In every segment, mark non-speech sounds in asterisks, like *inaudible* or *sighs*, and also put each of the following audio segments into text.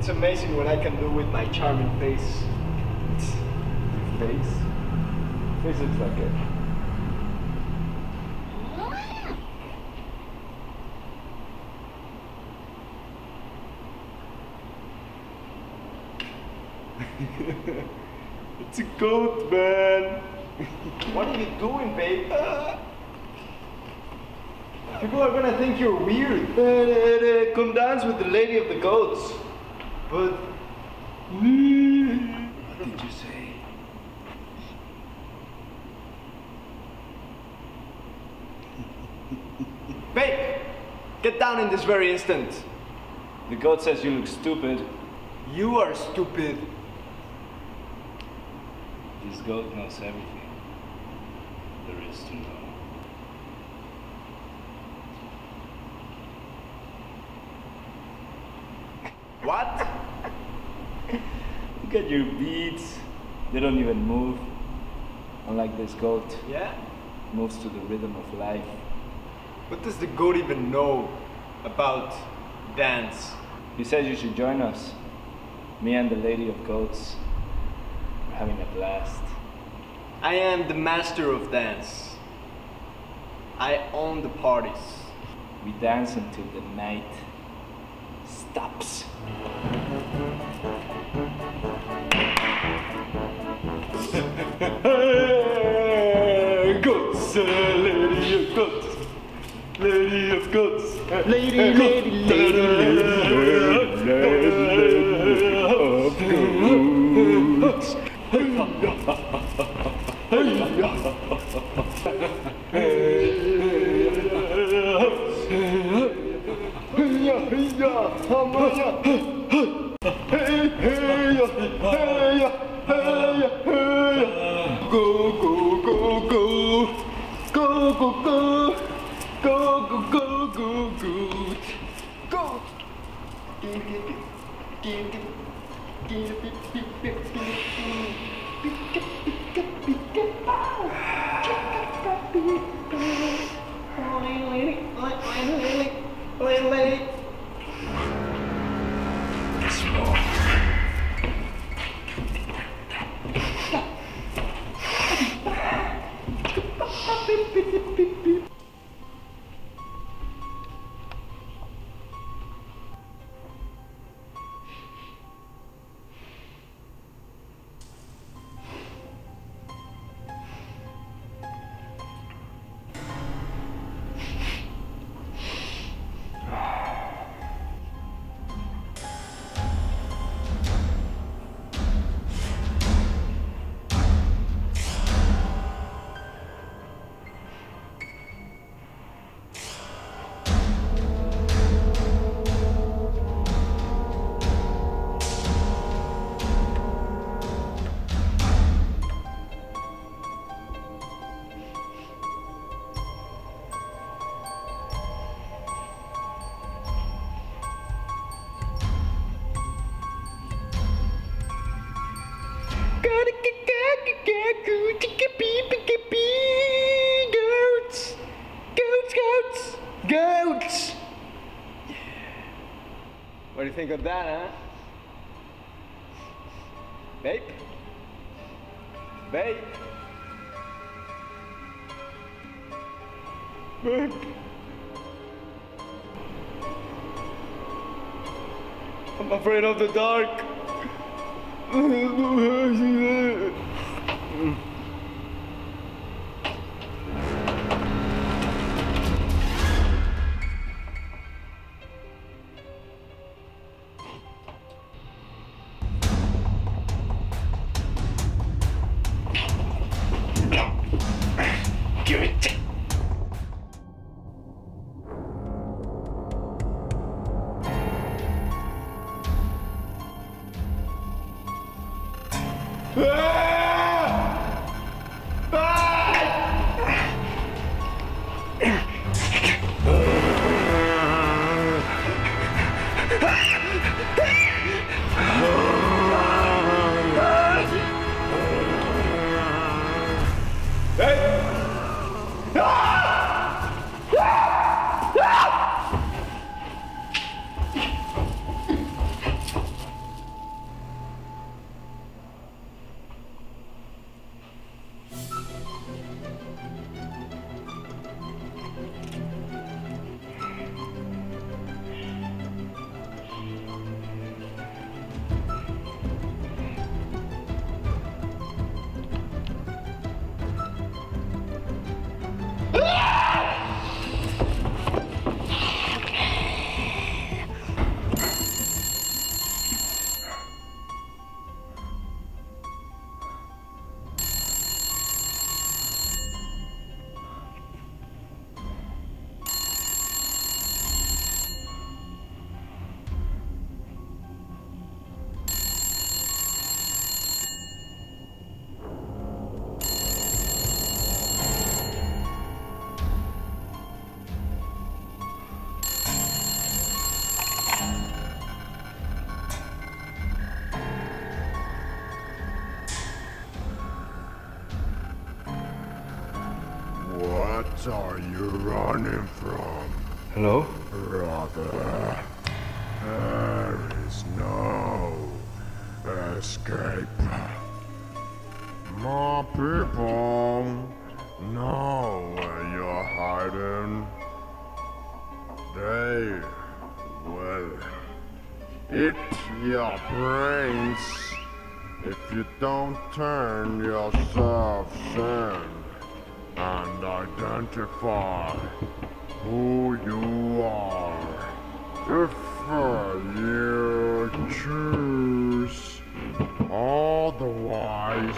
It's amazing what I can do with my charming face. Face? Face looks like it. *laughs* it's a goat, man. *laughs* What are you doing, babe? People are gonna think you're weird. Uh, Come dance with the lady of the goats. But What did you say? *laughs* babe, get down in this very instant. The goat says you look stupid. You are stupid. This goat knows everything there is to know. What? Look at your beads. They don't even move. Unlike this goat, Yeah? moves to the rhythm of life. What does the goat even know about dance? He says you should join us. Me and the lady of goats. We're having a blast. I am the master of dance. I own the parties. We dance until the night stops. Uh, lady of goats, lady of goats, lady, lady, lady, lady, lady of goats. Go, Gelecek bir, bir Goats! Goats, goats! Goats! What do you think of that, huh? Babe? Babe? Babe? I'm afraid of the dark. 不不开嗯 Hello? brother? There is no escape. My people know where you're hiding. They will eat your brains if you don't turn yourself in and identify who you are. If you choose otherwise,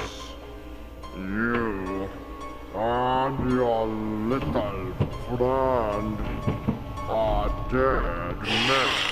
you and your little friend are dead men.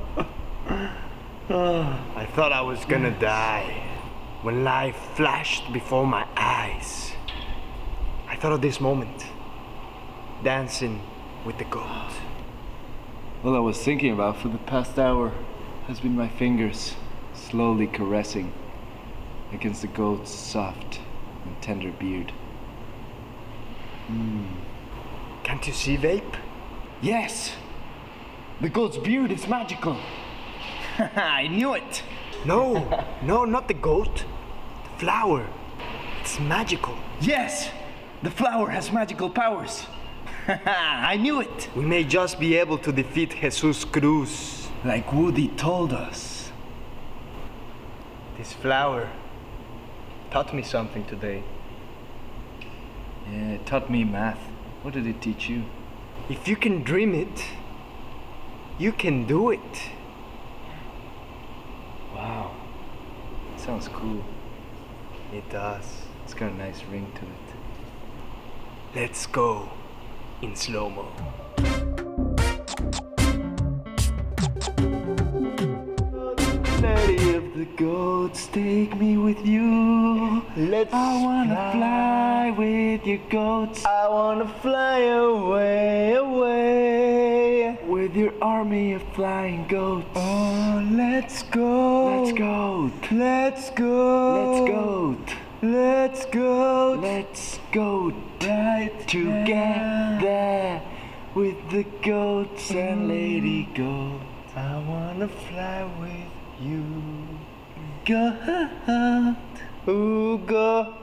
*sighs* I thought I was gonna die when life flashed before my eyes. I thought of this moment dancing with the goat. All I was thinking about for the past hour has been my fingers slowly caressing against the goat's soft and tender beard. Hmm. Can't you see, Vape? Yes! The goat's beard is magical. *laughs* I knew it. No, no, not the goat. The flower. It's magical. Yes, the flower has magical powers. *laughs* I knew it. We may just be able to defeat Jesus Cruz. Like Woody told us. This flower taught me something today. Yeah, it taught me math. What did it teach you? If you can dream it, you can do it. Sounds cool. It does. It's got a nice ring to it. Let's go in slow mo. Lady of the goats, take me with you. Let's I wanna fly with your goats. I wanna fly away, away. With your army of flying goats. Oh, let's go. Let's go. Let's go. Let's go. Let's go. Let's go right together with the goats and mm. lady goat. I wanna fly with you. Goat. Ooh, go.